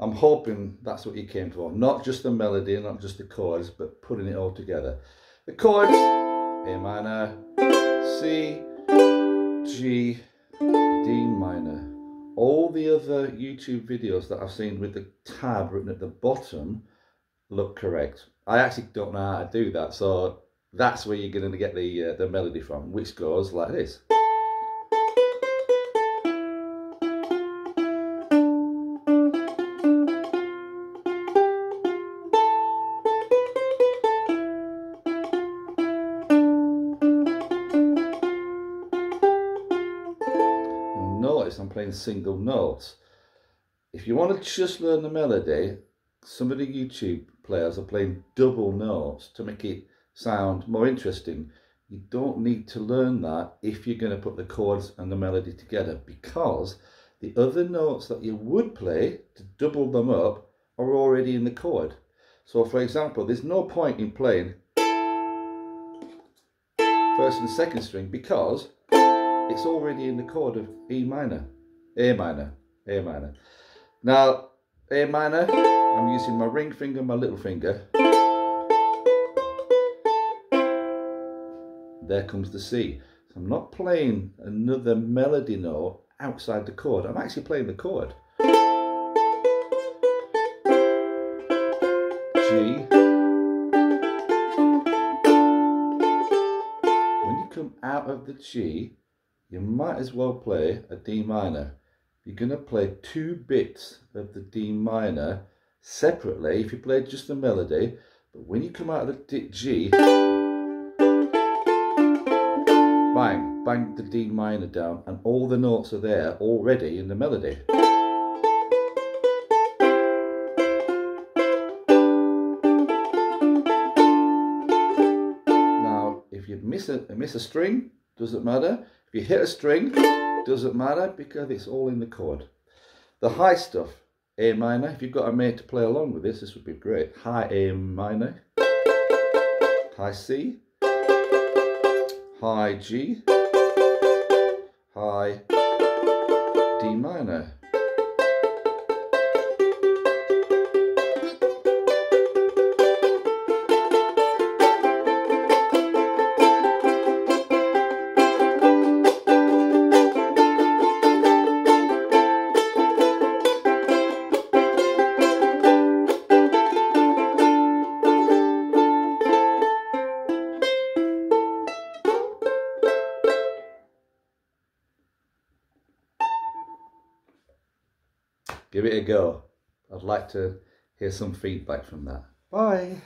I'm hoping that's what you came for. Not just the melody, not just the chords, but putting it all together. The chords, A minor, C, G, D minor. All the other YouTube videos that I've seen with the tab written at the bottom look correct. I actually don't know how to do that, so that's where you're going to get the, uh, the melody from, which goes like this. I'm playing single notes. If you want to just learn the melody, some of the YouTube players are playing double notes to make it sound more interesting. You don't need to learn that if you're going to put the chords and the melody together because the other notes that you would play to double them up are already in the chord. So for example, there's no point in playing first and second string because it's already in the chord of E minor, A minor, A minor. Now, A minor, I'm using my ring finger, my little finger. There comes the C. So I'm not playing another melody note outside the chord. I'm actually playing the chord. G. When you come out of the G, you might as well play a D minor. You're going to play two bits of the D minor separately if you play just the melody, but when you come out of the G, bang, bang the D minor down and all the notes are there already in the melody. Now, if you miss a, miss a string, doesn't matter. If you hit a string, doesn't matter because it's all in the chord. The high stuff, A minor, if you've got a mate to play along with this, this would be great. High A minor, high C, high G, high D minor. Give it a go. I'd like to hear some feedback from that. Bye.